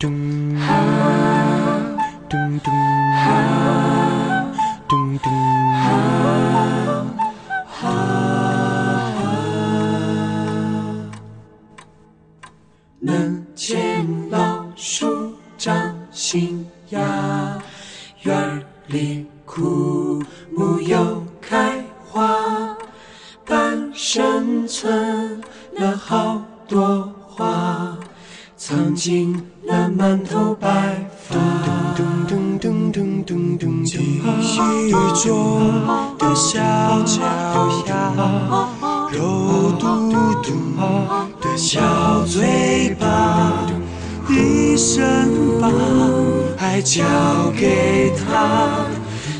咚咚咚咚咚。门前老树长新芽，院儿里枯木又开花，半生存了好多花，藏进满头白发。咚咚咚咚咚咚，记忆中的小脚丫，肉嘟嘟的小嘴巴，一生把爱交给他，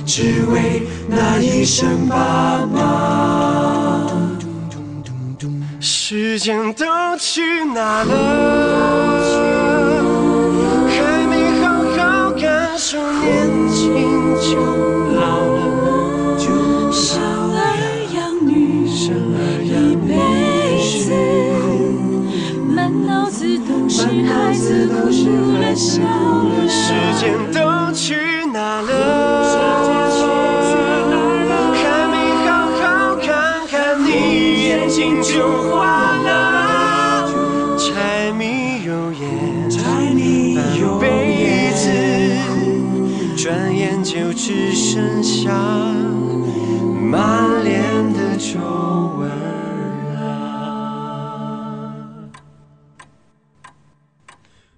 只为那一声爸妈。时间都去哪了？年轻就老了，生。儿养女，生儿一辈子，满脑子都是孩子哭了笑只剩下满脸的皱纹了。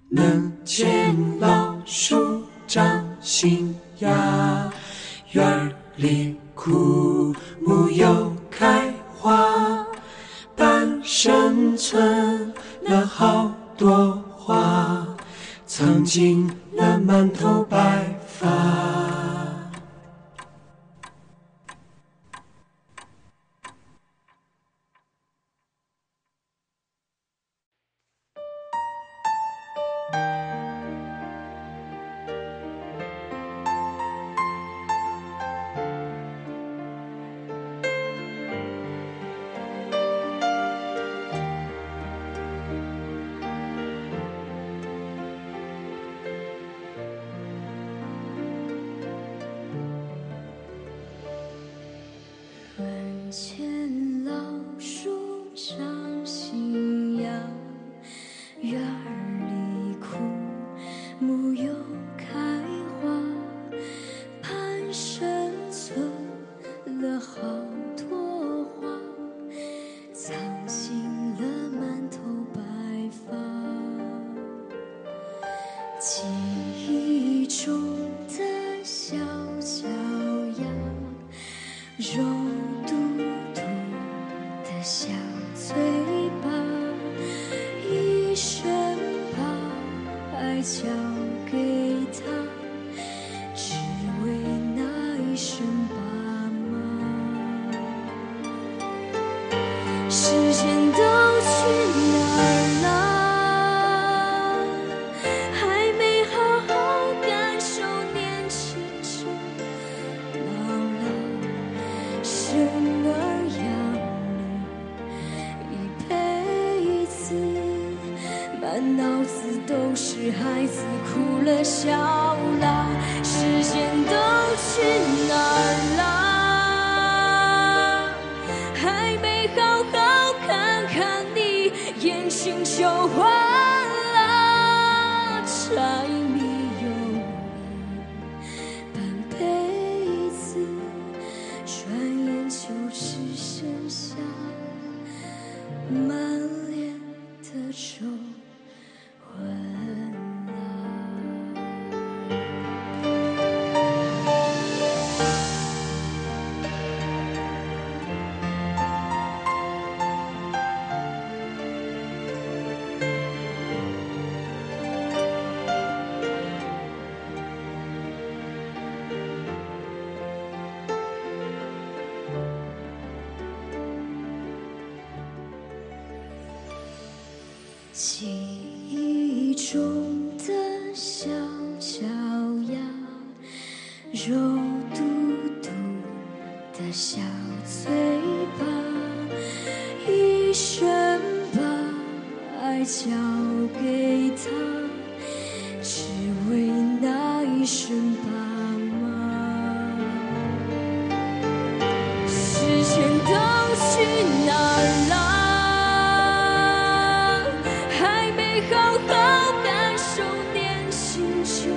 门前老树长新芽，院里枯木又开花，半生存了好多花，藏进了满头白发。笑。都是孩子哭了笑了，时间都去哪儿了？还没好好看看你，眼睛就花记忆中的小脚丫，肉嘟嘟的小嘴巴，一生把爱交给他，只为那一声爸妈。时间都去哪好好感受年轻就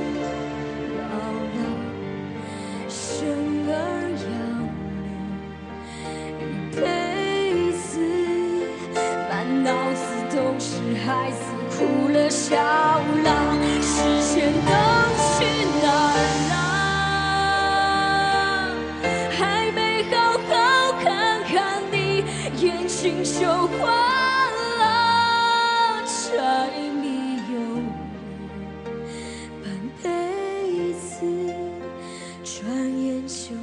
老了，生儿养女一辈子，满脑子都是孩子哭了笑了，时间都修